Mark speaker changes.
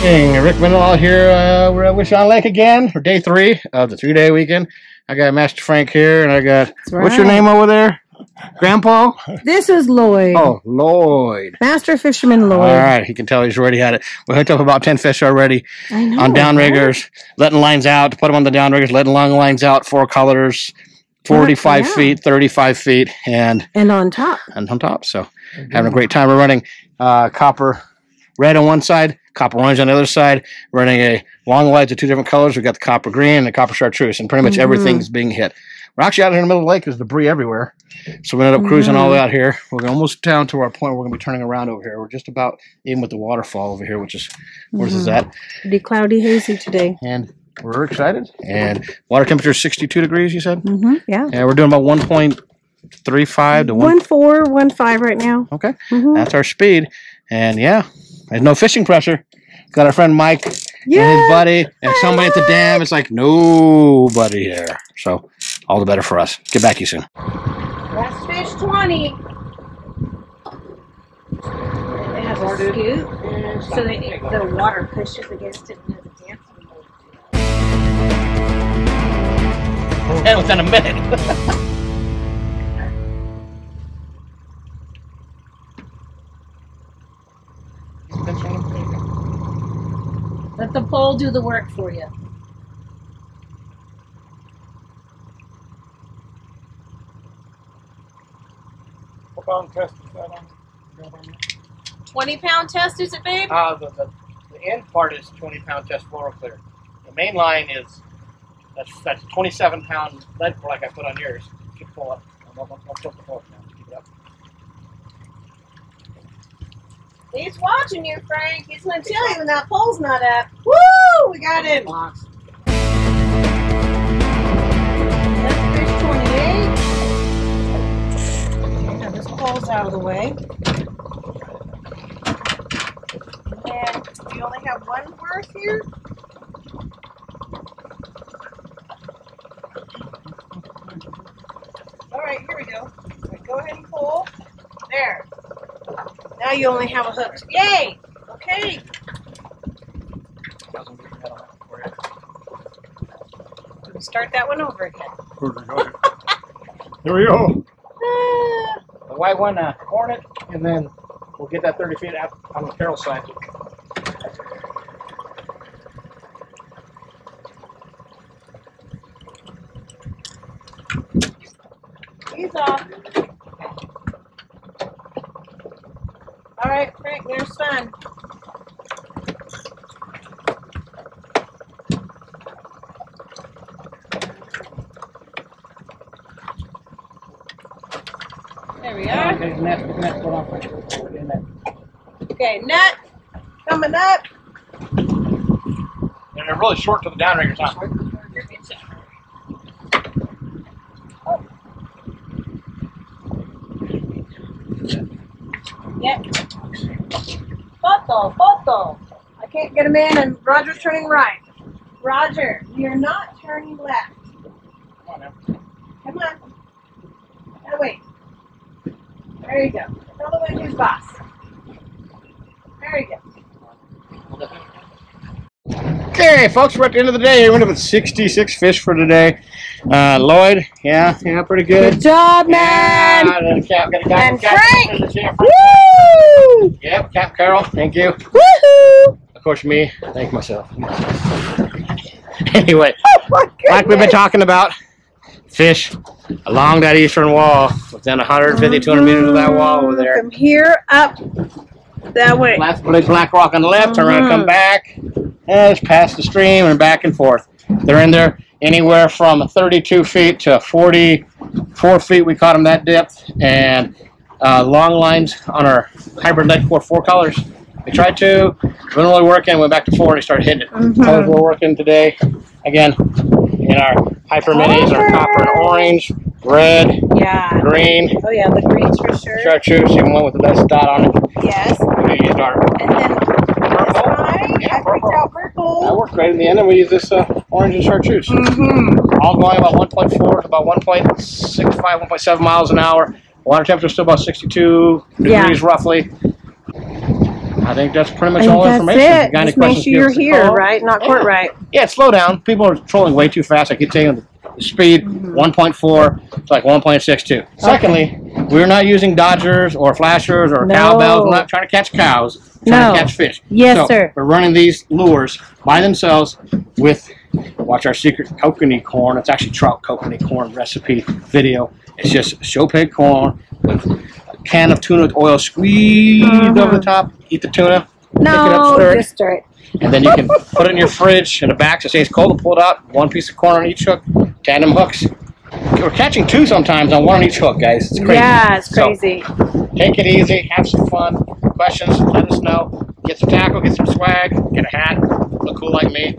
Speaker 1: Hey, Rick Mendenhall here. Uh, we're at Wishon Lake again for day three of the three-day weekend. I got Master Frank here, and I got what's your name over there? Grandpa?
Speaker 2: This is Lloyd.
Speaker 1: Oh, Lloyd.
Speaker 2: Master Fisherman Lloyd.
Speaker 1: All right, he can tell he's already had it. We hooked up about ten fish already
Speaker 2: know.
Speaker 1: on
Speaker 2: right?
Speaker 1: downriggers, letting lines out. Put them on the downriggers, letting long lines out. Four colors, forty-five
Speaker 2: Yeah.
Speaker 1: feet, thirty-five feet, and
Speaker 2: And on top.
Speaker 1: and on top. So having a great time. We're running uh, copper red on one side, copper orange on the other side. Running a long lights of two different colors. We've got the copper green and the copper chartreuse, and pretty much
Speaker 2: Mhm.
Speaker 1: everything's being hit. We're actually out here in the middle of the lake. There's debris everywhere. So we ended up cruising all the way out here. We're almost down to our point where we're going to be turning around over here. We're just about even with the waterfall over here, which is, where's is
Speaker 2: Mhm.
Speaker 1: that?
Speaker 2: Pretty cloudy, hazy today.
Speaker 1: And we're excited. And water temperature is 62 degrees, you said?
Speaker 2: Mm-hmm. Yeah.
Speaker 1: And we're doing about 1.35 to 1.
Speaker 2: One four, one five right now.
Speaker 1: Okay.
Speaker 2: Mm-hmm.
Speaker 1: That's our speed. And yeah, there's no fishing pressure. Got our friend Mike and his buddy and somebody at the dam. It's like nobody here. So all the better for us. Get back to you soon.
Speaker 2: Last fish 20. They have a scoop, so they, the water pushes against it and does a dance.
Speaker 1: And within a minute.
Speaker 2: Let the pole do the work for you.
Speaker 3: What pound test is that on?
Speaker 2: 20 pound test, is it, babe?
Speaker 1: Uh, the, the, the end part is 20 pound test fluoro clear. The main line is that's that's 27 pound lead like I put on yours. Keep pull up. I'll tilt the fork now. Keep it up.
Speaker 2: He's watching you, Frank. He's to tell you when that pole's not up. Woo! We got him. That's fish 28. Now this pole's out of the way. And we only have one worth here. All right, here we go. Go ahead and pull. There. Now you only have a hook. Yay! Okay. Start that one over again.
Speaker 3: Here we go.
Speaker 1: The white one, uh, hornet, and then we'll get that 30 feet out on the Carroll side.
Speaker 2: He's off. All right, Frank, there's fun. There we are.
Speaker 1: Okay, the net, net, put on, Frank. Put it in there.
Speaker 2: Okay, net coming up.
Speaker 1: And they're really short to the downriggers, huh?
Speaker 2: Yep. Photo, photo. I can't get him in, and Roger's turning right. Roger, you're not turning left.
Speaker 1: Come on now.
Speaker 2: Come on. Now wait. There you go. Tell the wind who's boss. There you go.
Speaker 1: Okay, folks, we're at the end of the day. We ended up with 66 fish for today. Uh, Lloyd, yeah, yeah, pretty good.
Speaker 2: Good job,
Speaker 1: Yeah, and Cap, got a guy
Speaker 2: And Frank. Woo!
Speaker 1: Yep, Cap Carroll, thank you.
Speaker 2: Woohoo!
Speaker 1: Of course, me, thank myself. anyway,
Speaker 2: Oh
Speaker 1: like we've been talking about, fish along that eastern wall, within 150, 200 meters of that wall over there.
Speaker 2: From here up that way.
Speaker 1: Last big black rock on the left, turn around, come
Speaker 2: Mhm.
Speaker 1: back, and it's past the stream and back and forth. They're in there anywhere from 32 feet to 44 feet. We caught them that depth, and uh, long lines on our hybrid lead core four colors. We tried to, wasn't really working. Went back to four and we started hitting it.
Speaker 2: Mhm.
Speaker 1: Colors were working today. Again, in our hyper minis, our copper and orange, red,
Speaker 2: Yeah.
Speaker 1: green,
Speaker 2: Oh yeah, the greens for sure.
Speaker 1: chartreuse, even one with the best dot on it.
Speaker 2: Yes.
Speaker 1: We used our
Speaker 2: And then this guy,
Speaker 1: Yeah,
Speaker 2: I picked
Speaker 1: purple.
Speaker 2: out purple.
Speaker 1: That worked great in the end, and we use this uh, orange and chartreuse.
Speaker 2: Mm-hmm.
Speaker 1: All going about 1.4 to about 1.65, 1.7 miles an hour. Water temperature still about 62
Speaker 2: Yeah.
Speaker 1: degrees roughly. I think that's pretty much all
Speaker 2: that's
Speaker 1: information.
Speaker 2: It.
Speaker 1: got
Speaker 2: Just make sure you're here, right? Not
Speaker 1: Yeah.
Speaker 2: court right.
Speaker 1: Yeah, slow down. People are trolling way too fast. I keep telling them the speed
Speaker 2: Mm-hmm.
Speaker 1: 1.4 to like 1.62. Secondly, we're not using dodgers or flashers or
Speaker 2: No.
Speaker 1: cowbells. We're not trying to catch cows. We're trying
Speaker 2: No.
Speaker 1: to catch fish.
Speaker 2: Yes,
Speaker 1: So,
Speaker 2: sir.
Speaker 1: We're running these lures by themselves with watch our secret kokanee corn. It's actually trout kokanee corn recipe video. It's just shoepeg corn with a can of tuna with oil squeezed
Speaker 2: Uh-huh.
Speaker 1: over the top. Eat the tuna. pick it up,
Speaker 2: No,
Speaker 1: stir
Speaker 2: just stir it.
Speaker 1: and then you can put it in your fridge in a box so it stays cold and pull it out. One piece of corn on each hook, tandem hooks. We're catching two sometimes on one on each hook, guys. It's crazy.
Speaker 2: Yeah, it's
Speaker 1: So,
Speaker 2: crazy.
Speaker 1: take it easy, have some fun. Questions, let us know. Get some tackle, get some swag, get a hat, look cool like me.